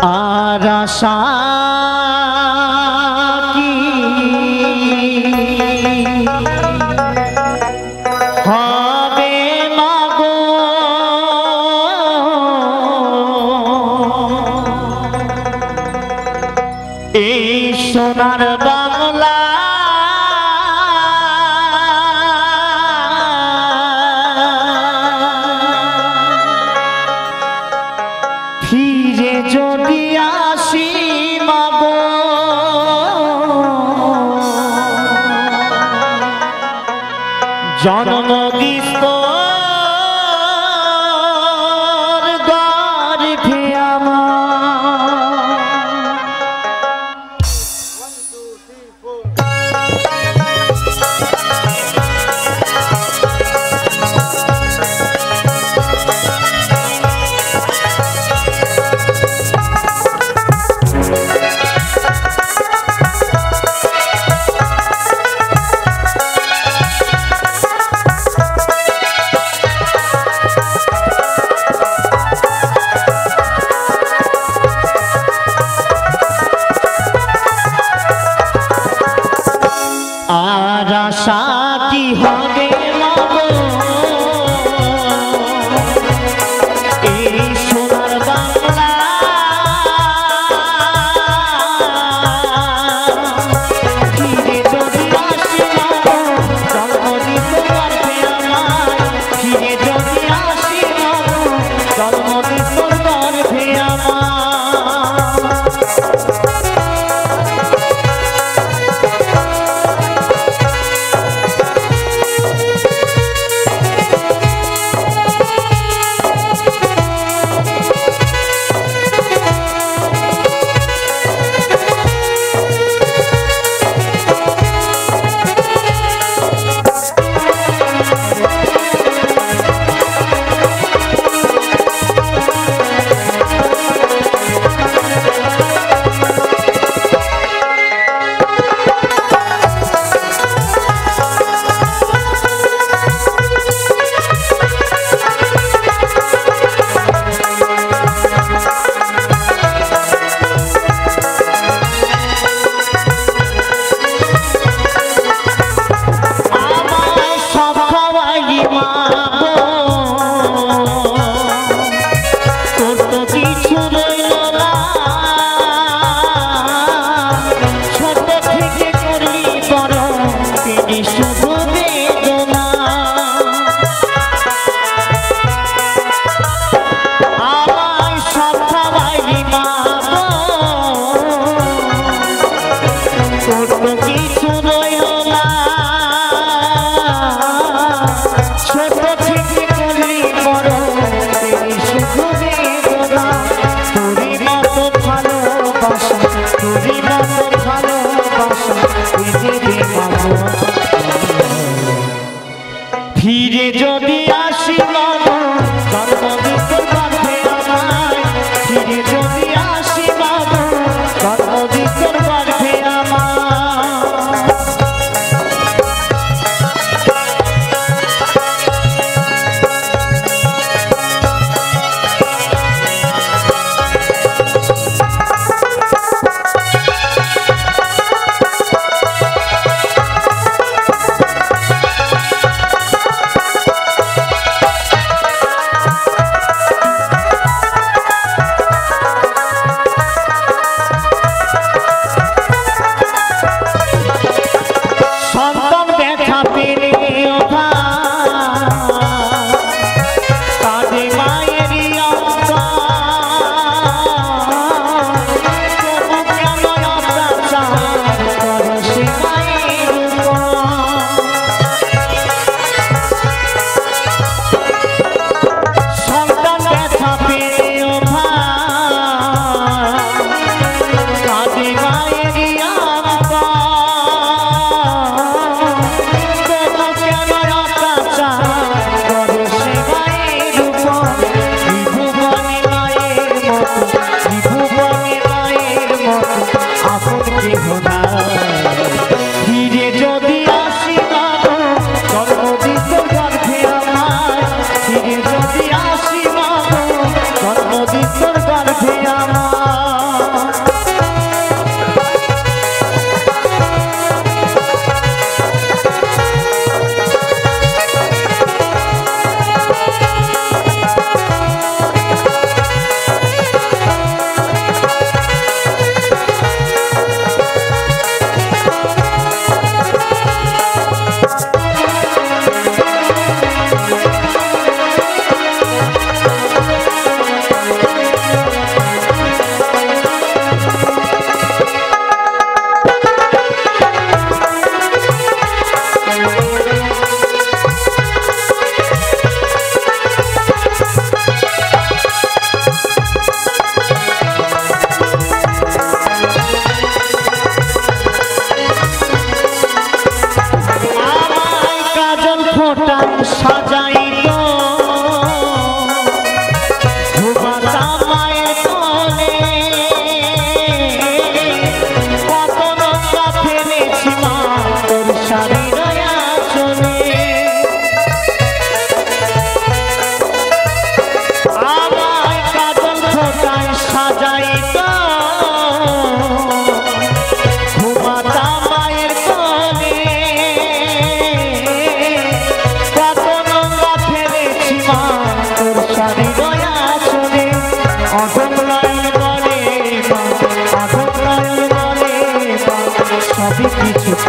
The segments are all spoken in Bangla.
আর আশা কি? হবে মাগো। এই সোনার বাংলা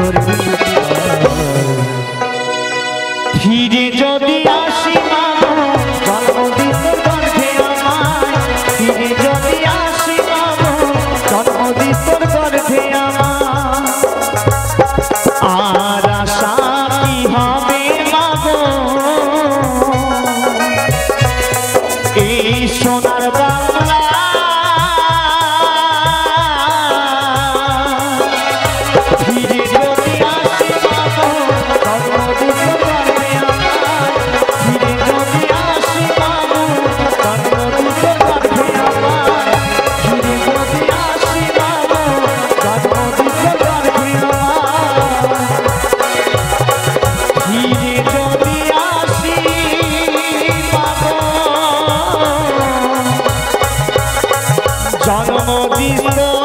ईश्वर মাগো জন্মদিন